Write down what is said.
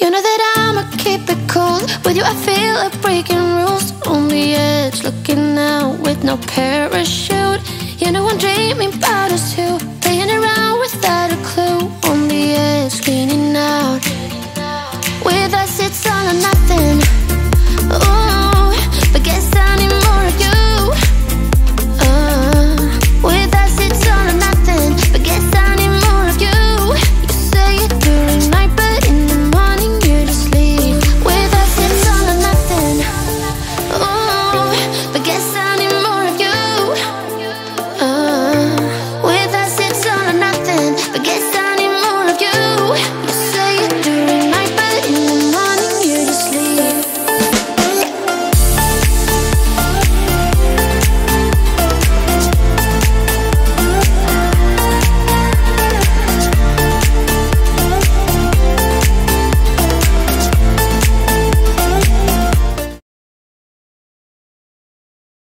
You know that I'ma keep it cool. With you I feel like breaking rules. On the edge, looking out with no parachute. You know I'm dreaming about us too Playing around without a clue. On the edge, leaning